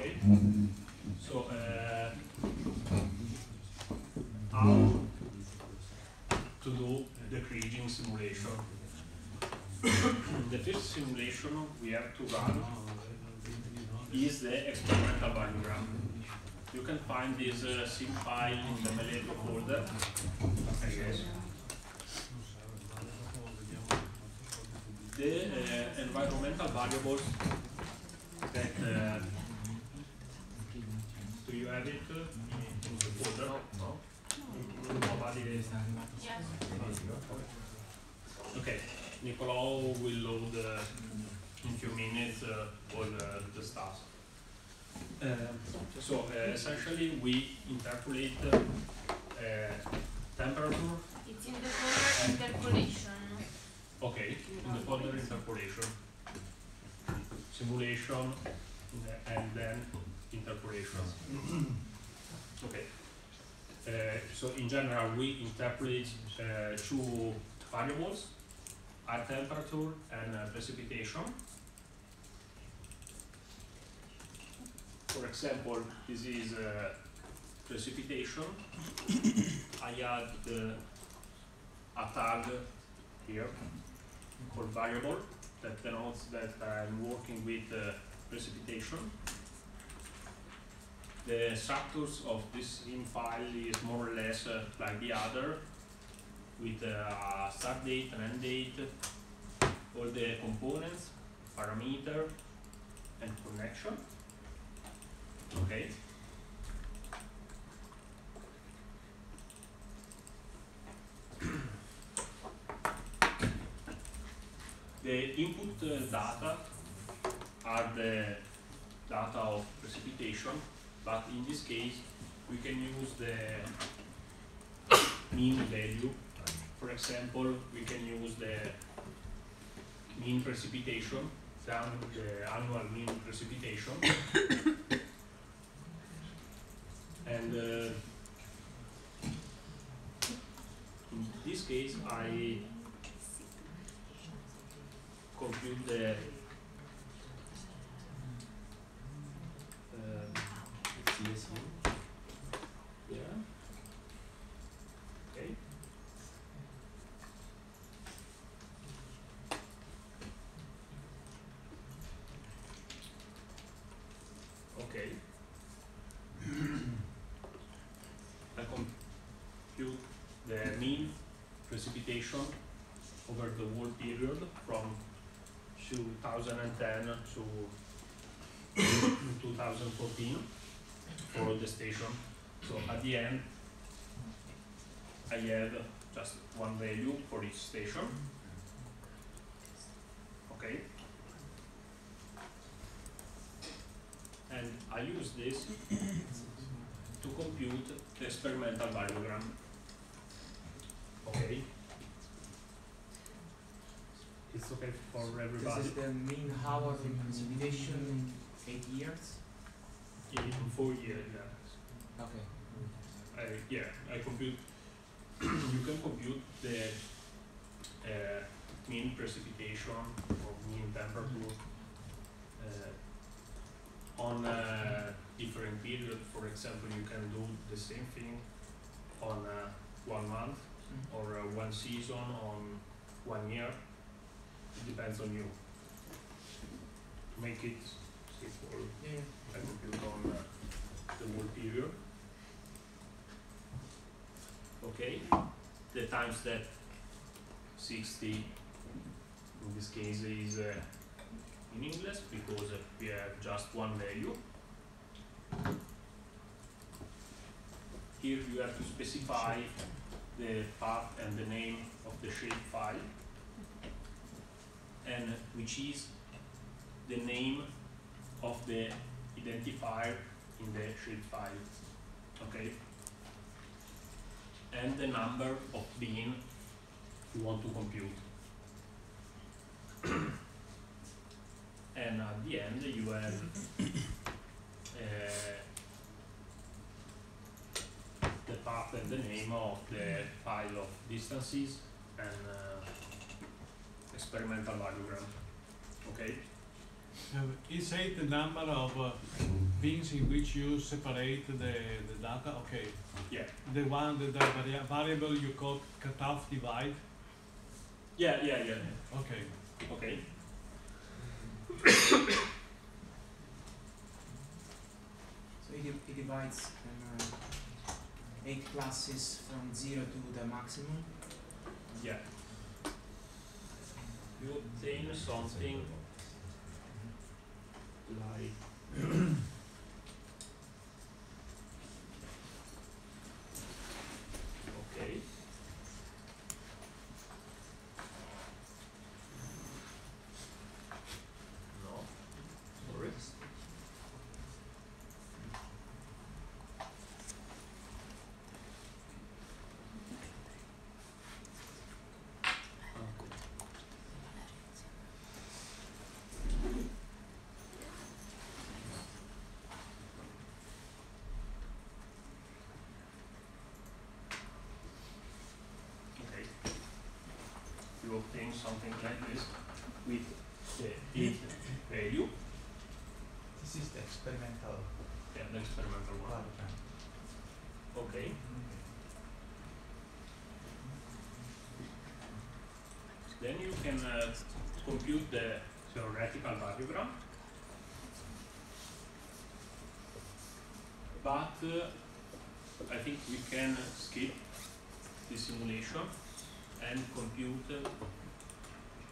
Okay. So uh, how to do the kriging simulation? the first simulation we have to run is the experimental value You can find this uh, sim file in the Meledrio folder, I guess. The uh, environmental variables that uh, it in the folder? No? Okay, Nicolò will load uh, in few minutes uh, all uh, the stuff. Uh, so uh, essentially we interpolate uh, temperature, It's in the folder interpolation. okay, in the folder interpolation, simulation, and then interpolation. Okay. Uh, so in general, we interpret uh, two variables, air temperature and uh, precipitation. For example, this is uh, precipitation. I add a tag here called variable that denotes that I'm working with uh, precipitation. The structures of this in file is more or less uh, like the other with uh, a start date and end date, all the components, parameter and connection. Okay. The input uh, data are the data of precipitation, but in this case we can use the mean value. For example, we can use the mean precipitation, the annual mean precipitation. and uh, in this case I compute the um, yeah. Okay. Okay. I compute the mean precipitation over the whole period from 2010 to 2014 for the station. So at the end, I have just one value for each station. Okay. And I use this to compute the experimental variogram. Okay. It's okay for This is the mean hours in precipitation in eight years? In four years, yeah. Okay. I, yeah, I compute, you can compute the uh, mean precipitation or mean temperature uh, on a different period. For example, you can do the same thing on uh, one month or uh, one season on one year. It depends on you. To make it simple, Yeah. I compute on uh, the whole period. Okay, the times that sixty in this case is uh, in English because uh, we have just one value. Here you have to specify the path and the name of the shape file and which is the name of the identifier in the shape file. Okay? And the number of bean you want to compute. and at the end you have uh, the path and the name of the file of distances and uh, experimental variogram. Okay? Uh, Is eight the number of uh, bins in which you separate the, the data, okay. Yeah. The one, the, the varia- variable you call cutoff divide, Yeah, yeah, yeah. okay. Okay. So it, it divides um, uh, eight classes from zero to the maximum. Yeah. You obtain something like okay. No, sorry. Okay. Okay. You obtain something like this with the eight value, This is the experimental yeah, the experimental one. Okay. Then you can uh, compute the theoretical variogram. But uh, I think we can skip the simulation and compute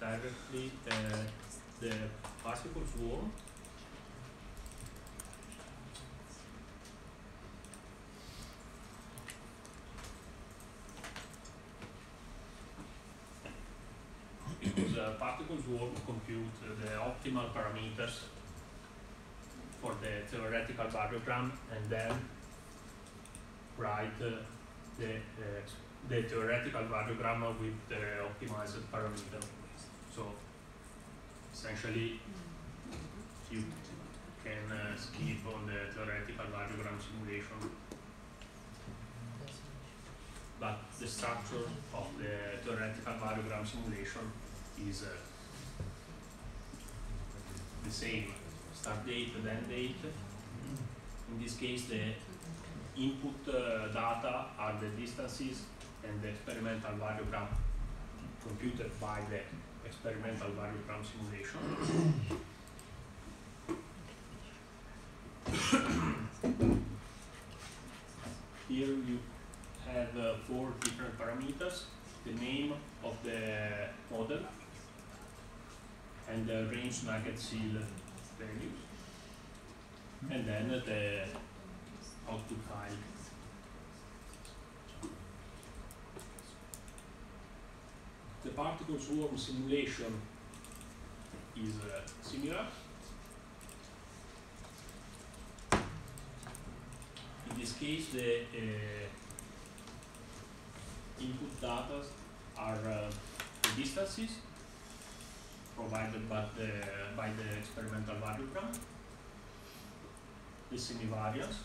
directly uh, the particle swarm because particles will compute the optimal parameters for the theoretical variogram and then write uh, the, uh, the theoretical variogram with the optimized parameter. So essentially you can uh, skip on the theoretical variogram simulation but the structure of the theoretical variogram simulation is uh, the same. Start date end date. In this case, the input uh, data are the distances and the experimental variogram computed by the experimental variogram simulation. Here you have uh, four different parameters, the name of the model and the range nugget sill values and then the output file. The particle swarm simulation is uh, similar. In this case, the uh, input data are uh, the distances provided by the, by the experimental variogram, the semivariance,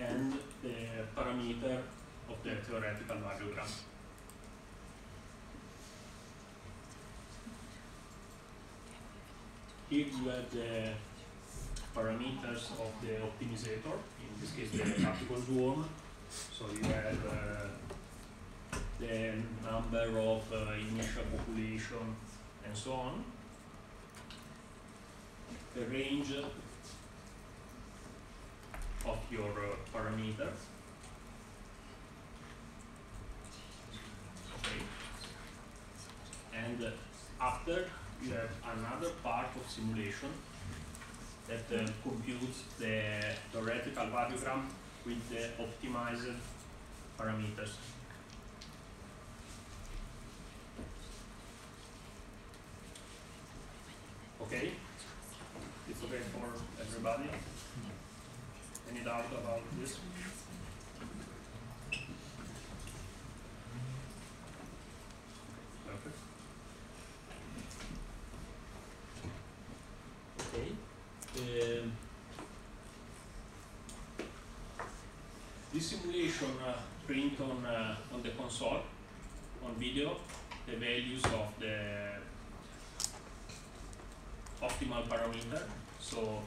and the parameter of the theoretical variogram. Here you have the parameters of the optimizator, in this case the particle swarm. So you have uh, the number of uh, initial population and so on. The range of your uh, parameters. Okay. And uh, after you have another part of simulation that uh, computes the theoretical variogram with the optimized parameters. Okay? It's okay for everybody? Any doubt about this? Perfect. Okay. Um, this simulation uh, print on uh, on the console on video the values of the optimal parameter. So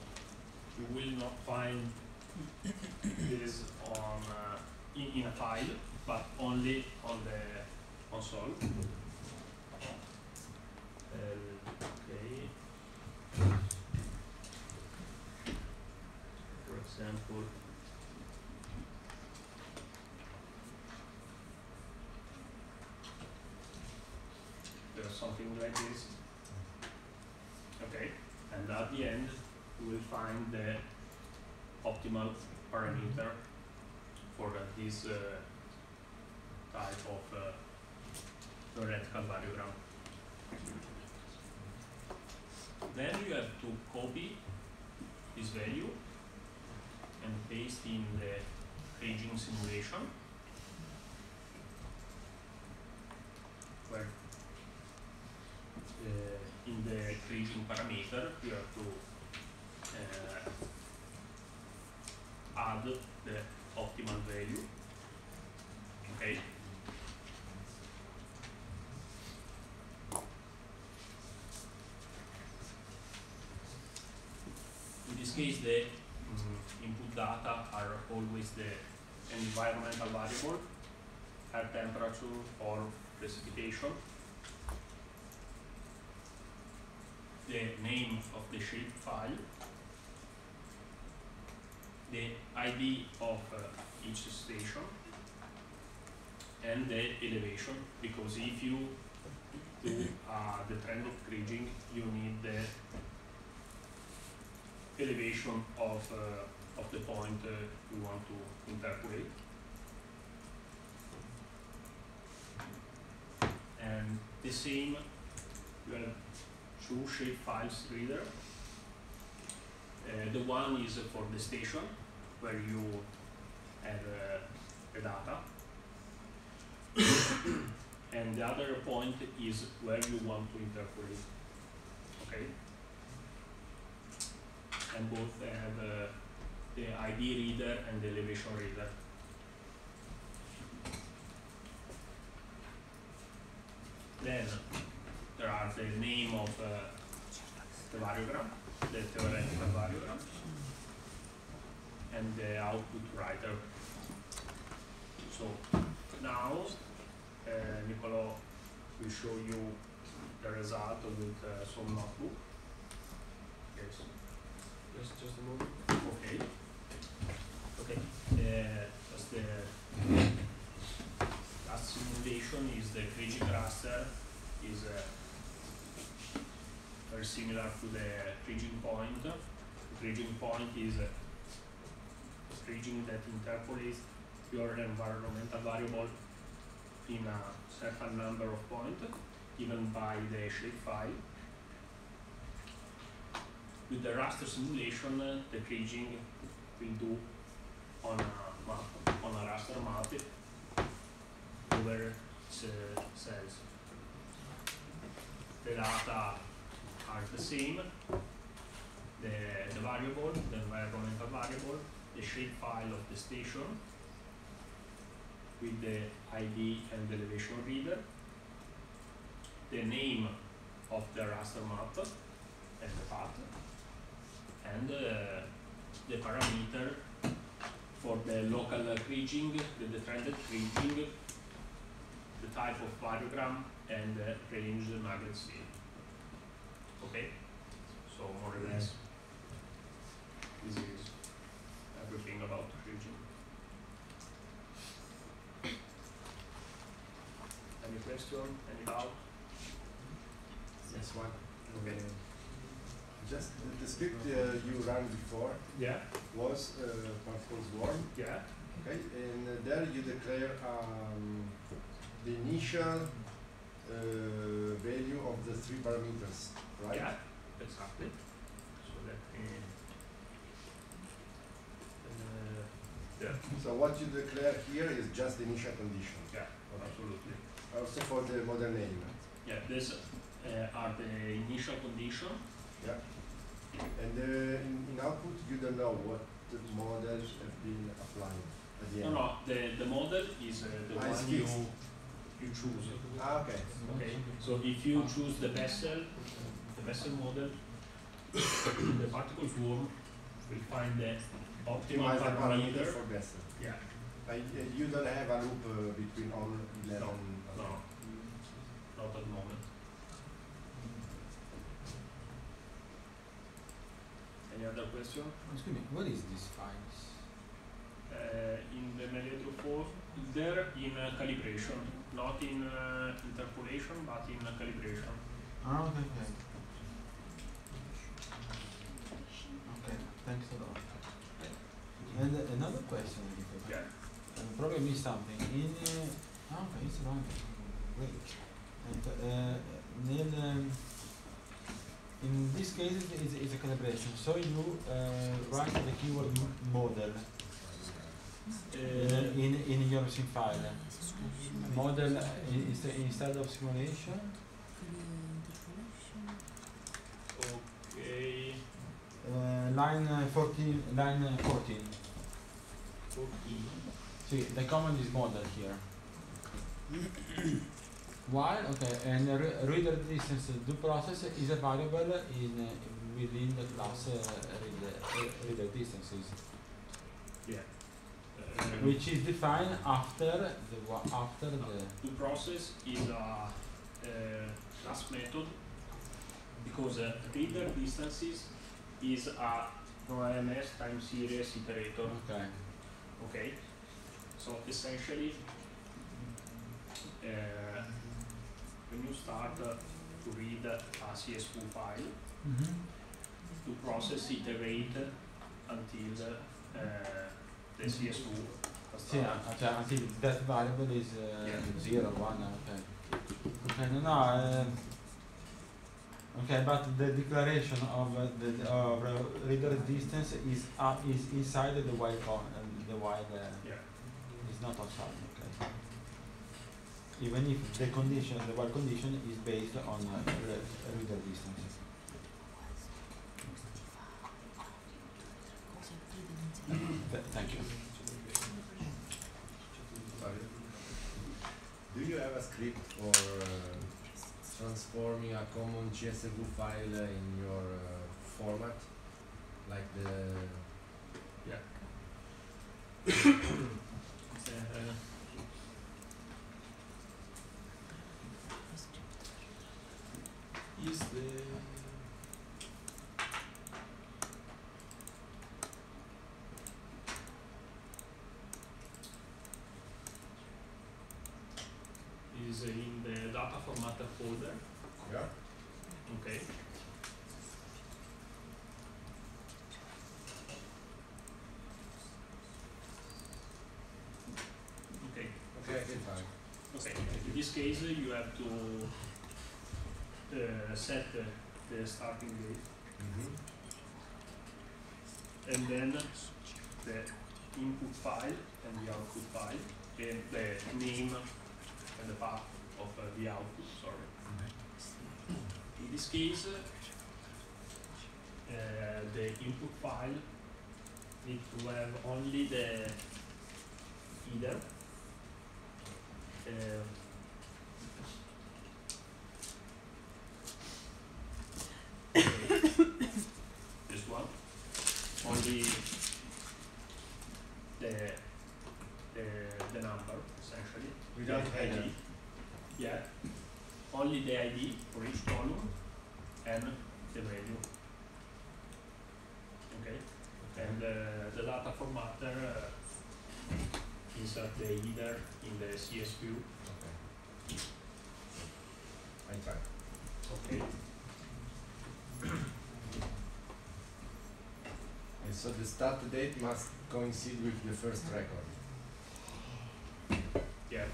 you will not find this on uh, in, in a file, but only on the console. Uh, okay. For example, there's something like this. Okay, and at the end, you will find the optimal parameter for this uh, type of uh, theoretical variogram. Then you have to copy this value and paste in the kriging simulation where uh, in the kriging parameter you have to uh, add the optimal value okay? In this case the mm, input data are always the environmental variable air temperature or precipitation the name of the shape file the ID of uh, each station and the elevation because if you do uh, the trend of grading you need the elevation of, uh, of the point uh, you want to interpolate. And the same you have two shape files reader. Uh, the one is for the station where you have uh, the data. And the other point is where you want to interpolate okay? And both have uh, the ID reader and the elevation reader. Then the name of uh, the variogram the theoretical variogram and the output writer. So now uh, Nicolo will show you the result with uh, some notebook. Yes. Just just a moment. Okay. Okay. Uh, just the last simulation is the Kriging raster is uh, very similar to the Kriging point. The point is uh, kriging that interpolates your environmental variable in a certain number of points given by the shapefile. With the raster simulation, the kriging will do on a map, on a raster map over cells. The data are the same, the, the variable, the environmental variable, the shapefile of the station with the ID and the elevation reader, the name of the raster map and the path, and uh, the parameter for the local kriging, the detrended kriging, the type of variogram, and the range magazine. Okay? So more or less, this is everything about the region. Any question, any doubt? Yes, one. Okay. Uh, Just the, the script uh, you ran before Yeah, was uh, Particle Swarm, yeah, okay, and uh, there you declare um, the initial uh, value of the three parameters, right? yeah, exactly. So let me. Uh, yeah, So what you declare here is just the initial condition. yeah, absolutely. Also for the model name. Yeah, these uh, are the initial condition. Yeah. And uh, in, in output you don't know what the models have been applied at the No, end. no, the, the model is uh, the Ah, one you, you choose. Ah, okay. Okay, so if you choose the Bessel, the Bessel model, the particle swarm will find the optimal Optimize parameter parameter. for Bessel. Yeah, Uh, you don't have a loop uh, between all 11. no, not at the moment. Any other question? Excuse me, what is this files? Uh, in the Meledrio 4, there in uh, calibration, not in uh, interpolation, but in uh, calibration. Ah, okay, okay. Okay, thanks a lot. And uh, another question, Yeah. uh, probably missed something. In uh, okay, it's wrong. Great. And uh, then um, in this case, it is it's a calibration. So you uh, write the keyword model in, in in your sim file. Model uh, instead of simulation. Okay. Uh, line uh, 14, line uh, 14. See, the command is model here. While, okay, and re- reader distance uh, do process is a variable in within the class reader, reader distances, Uh, which is defined after the after the to process is a uh, class method because uh, reader distances is a OMS time series iterator. okay. Okay, so essentially, uh, when you start uh, to read a CSV file, Mm-hmm. to process iterate until the, uh, the CSV has Sì, started. cioè, until that variable is uh, Yeah. zero, one, okay. Okay, no, no, uh, okay, but the declaration of uh, the of uh, reader distance is uh, is inside the while con uh, the while uh, Yeah. is not outside, okay. Even if the condition, the while condition is based on uh, reader distance. Th- thank you. Sorry. Do you have a script for uh, transforming a common CSV file in your uh, format? Like the Uh, Is the is in the data formatter folder. yeah? Okay. Okay. Okay, I can find. Okay. In this case, you have to uh, set uh, the starting date Mm-hmm. and then the input file and the output file and the name and the path of uh, the output. Sorry. In this case, uh, the input file needs to have only the header. Uh, this one, only the the, the number essentially. Without the header. ID. Yeah, only the ID for each column and the value. Okay, and uh, the data formatter uh, insert the header in the CS view. Okay. I try. Okay. And so the start date must coincide with the first record. Yeah.